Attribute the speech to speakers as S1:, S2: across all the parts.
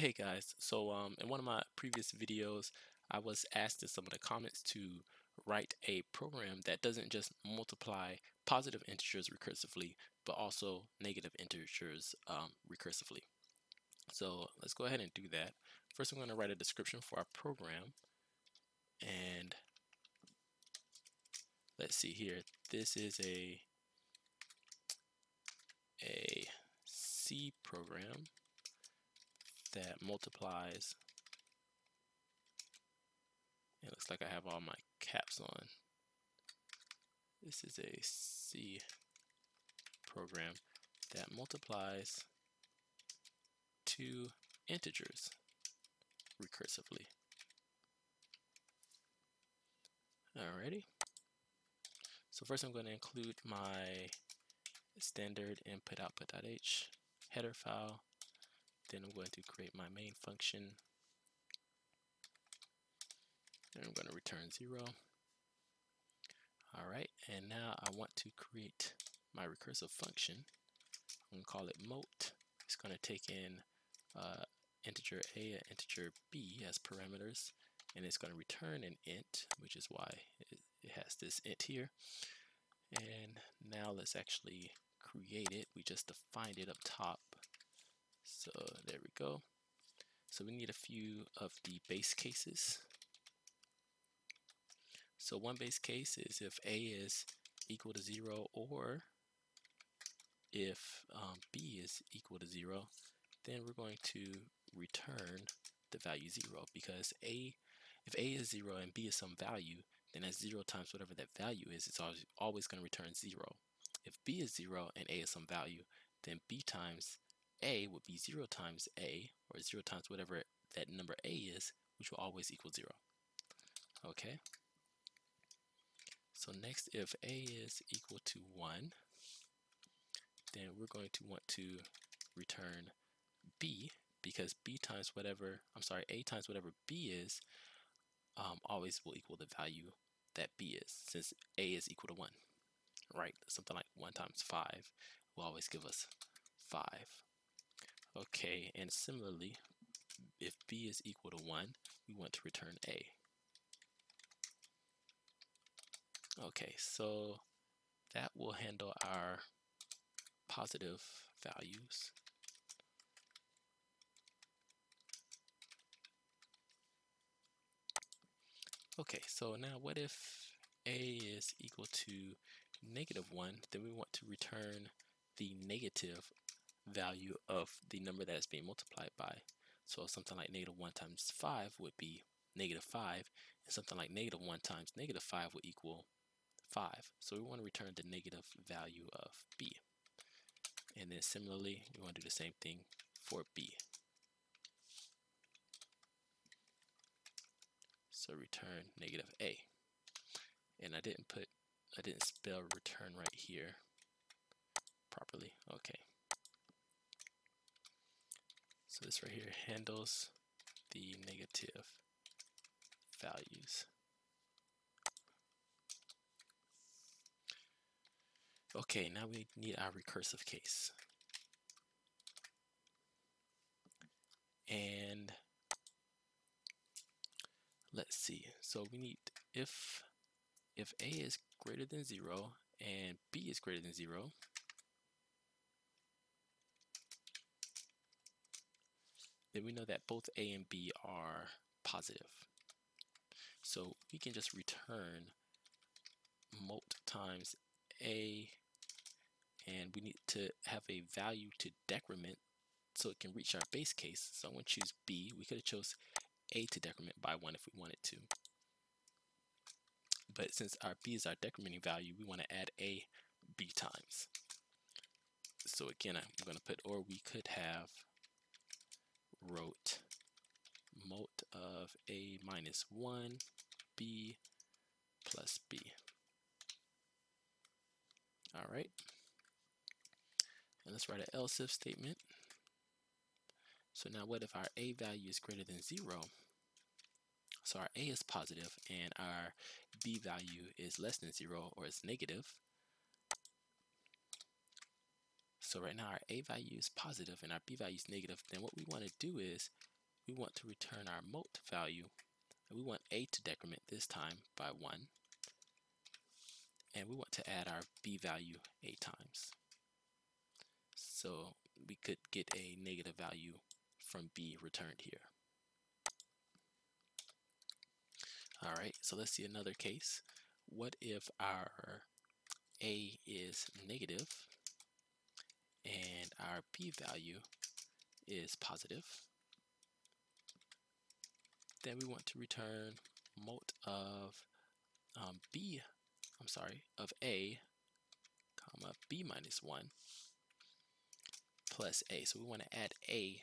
S1: Hey guys, so um, in one of my previous videos, I was asked in some of the comments to write a program that doesn't just multiply positive integers recursively, but also negative integers um, recursively. So let's go ahead and do that. First, I'm going to write a description for our program. And let's see here. This is a, a C program that multiplies. It looks like I have all my caps on. This is a C program that multiplies two integers recursively. Alrighty. So first I'm going to include my standard input output.h header file then I'm going to create my main function. And I'm going to return 0. Alright, and now I want to create my recursive function. I'm going to call it mult. It's going to take in uh, integer a and integer b as parameters and it's going to return an int which is why it, it has this int here and now let's actually create it we just defined it up top so there we go. So we need a few of the base cases. So one base case is if A is equal to 0 or if um, B is equal to 0, then we're going to return the value 0 because A, if A is 0 and B is some value, then that's 0 times whatever that value is, it's always, always going to return 0. If B is 0 and A is some value, then B times a would be 0 times a, or 0 times whatever that number a is, which will always equal 0. Okay? So next, if a is equal to 1, then we're going to want to return b, because b times whatever, I'm sorry, a times whatever b is, um, always will equal the value that b is, since a is equal to 1, right? Something like 1 times 5 will always give us 5. Okay, and similarly, if b is equal to 1, we want to return a. Okay, so that will handle our positive values. Okay, so now what if a is equal to negative 1, then we want to return the negative value of the number that is being multiplied by. So something like negative 1 times 5 would be negative 5, and something like negative 1 times negative 5 would equal 5. So we want to return the negative value of b. And then similarly, we want to do the same thing for b. So return negative a. And I didn't put, I didn't spell return right here properly. Okay. So this right here handles the negative values. Okay, now we need our recursive case. And let's see. So we need if if a is greater than 0 and b is greater than 0, then we know that both A and B are positive. So we can just return mult times A and we need to have a value to decrement so it can reach our base case. So I'm going to choose B. We could have chose A to decrement by 1 if we wanted to. But since our B is our decrementing value, we want to add A B times. So again, I'm going to put, or we could have wrote mult of a minus 1 b plus b. All right. And let's write an else if statement. So now what if our a value is greater than 0? So our a is positive and our b value is less than 0 or is negative. So right now our A value is positive and our B value is negative. Then what we want to do is we want to return our mult value. And we want a to decrement this time by 1. And we want to add our b value 8 times. So we could get a negative value from b returned here. All right, so let's see another case. What if our a is negative and our b value is positive? Then we want to return mult of um, b, I'm sorry, of a, comma, b minus 1 plus a. So we want to add a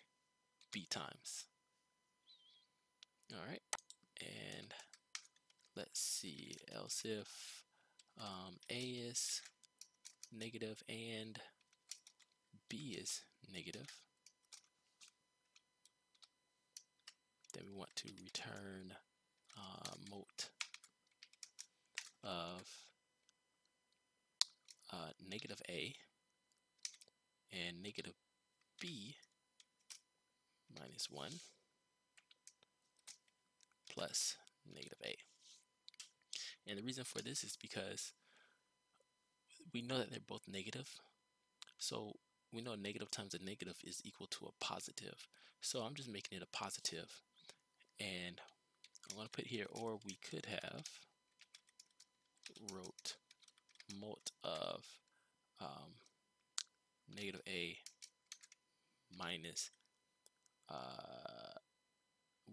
S1: b times. All right, and let's see, else if um, a is negative and b is negative, then we want to return uh, mult of uh, negative a and negative b minus 1 plus negative a. And the reason for this is because we know that they're both negative. So we know negative times a negative is equal to a positive. So I'm just making it a positive. And I'm going to put here, or we could have wrote mult of um, negative a minus uh,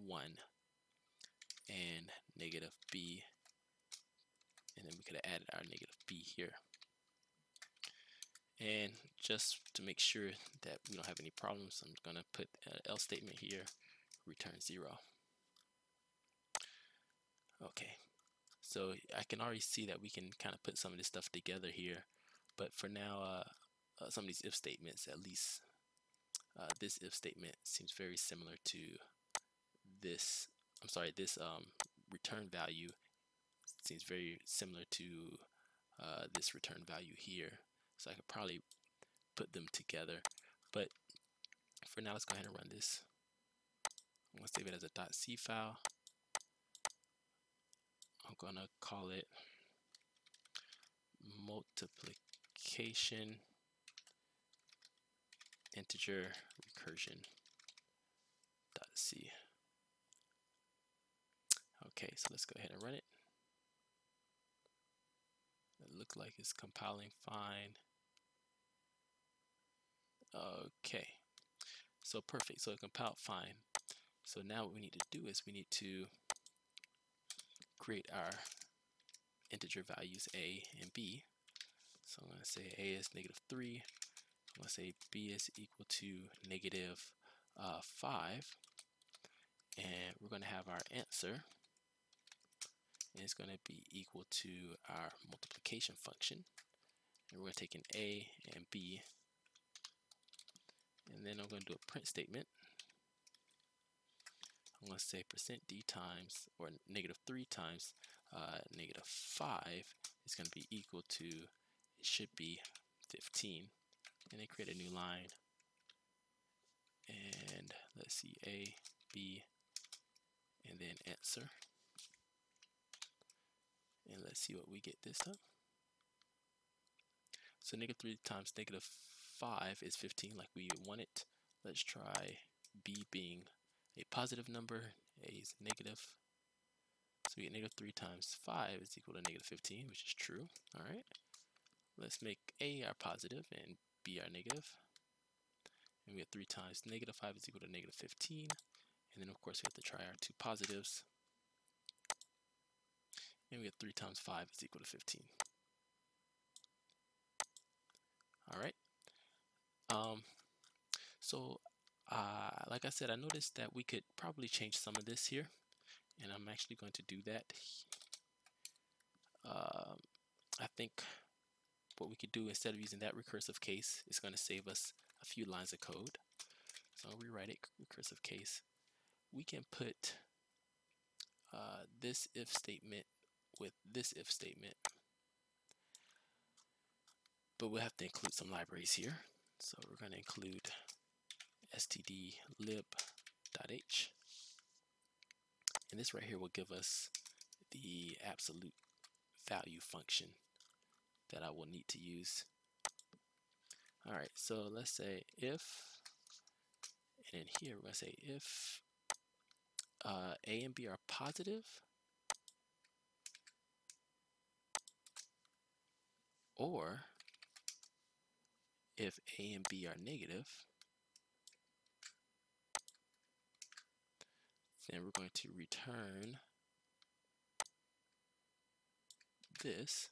S1: 1 and negative b and then we could have added our negative b here and just to make sure that we don't have any problems I'm going to put an else statement here return 0 okay. So I can already see that we can kind of put some of this stuff together here but for now uh, uh, some of these if statements at least uh, this if statement seems very similar to this I'm sorry this um, return value seems very similar to uh, this return value here so I could probably put them together but for now let's go ahead and run this I'm going to save it as a .c file I'm going to call it multiplication integer recursion c. Okay, so let's go ahead and run it. It looks like it's compiling fine. Okay, so perfect. So it compiled fine. So now what we need to do is we need to create our integer values a and b. So I'm going to say a is negative 3. I'm going to say b is equal to negative, uh, 5. And we're going to have our answer. It's going to be equal to our multiplication function. And we're going to take an a and b. And then I'm going to do a print statement. I'm going to say percent %d times, or negative 3 times uh, negative 5 is going to be equal to, it should be 15. And then create a new line. And let's see, A, B, and then answer. And let's see what we get this time. So negative 3 times negative 5 is 15 like we want it. Let's try B being a positive number, a is negative. So we get negative 3 times 5 is equal to negative 15, which is true. All right. Let's make a our positive and b our negative. And we get 3 times negative 5 is equal to negative 15. And then, of course, we have to try our two positives. And we get 3 times 5 is equal to 15. All right. Um, so uh, like I said, I noticed that we could probably change some of this here, and I'm actually going to do that. Uh, I think what we could do instead of using that recursive case is going to save us a few lines of code. So I'll rewrite it, recursive case. We can put uh, this if statement with this if statement, but we'll have to include some libraries here. So we're going to include stdlib.h And this right here will give us the absolute value function that I will need to use. All right, so let's say if, and in here we're gonna say if uh, A and B are positive, or if A and B are negative, then we're going to return this,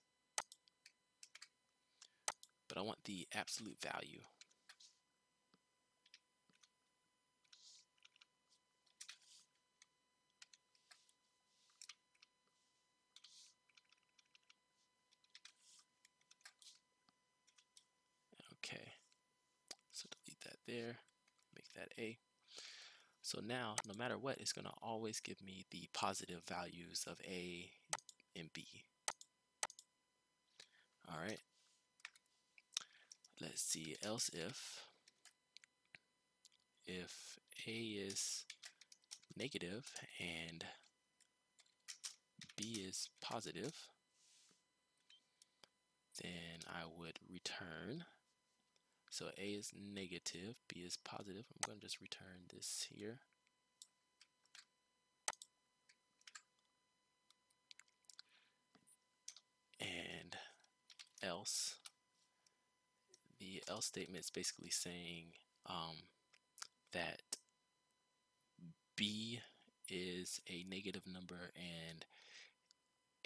S1: but I want the absolute value. Okay, so delete that there, make that A. So now, no matter what, it's going to always give me the positive values of A and B. All right. Let's see, else if, if A is negative and B is positive, then I would return so A is negative, B is positive. I'm going to just return this here. And else, the else statement is basically saying um, that B is a negative number and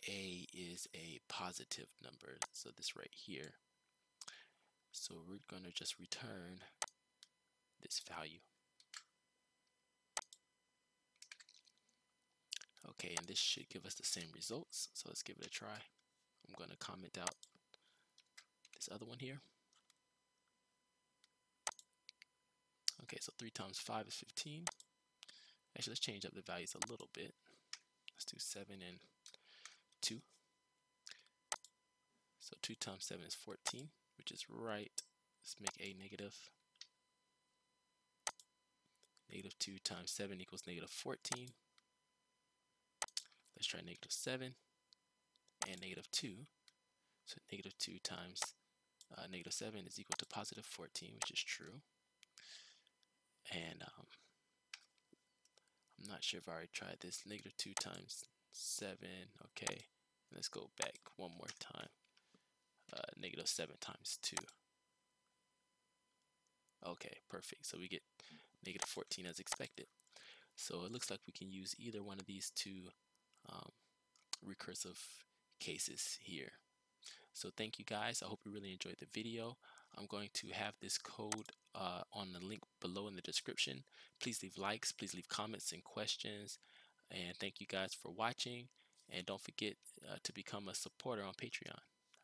S1: A is a positive number. So this right here. So we're going to just return this value. Okay, and this should give us the same results. So let's give it a try. I'm going to comment out this other one here. Okay, so 3 times 5 is 15. Actually, let's change up the values a little bit. Let's do 7 and 2. So 2 times 7 is 14 which is right. Let's make a negative. Negative 2 times 7 equals negative 14. Let's try negative 7 and negative 2. So negative 2 times uh, negative 7 is equal to positive 14, which is true. And um, I'm not sure if I already tried this. Negative 2 times 7. Okay. Let's go back one more time uh, negative 7 times 2. Okay, perfect. So we get negative 14 as expected. So it looks like we can use either one of these two um, recursive cases here. So thank you guys. I hope you really enjoyed the video. I'm going to have this code uh, on the link below in the description. Please leave likes, please leave comments and questions. And thank you guys for watching. And don't forget uh, to become a supporter on Patreon.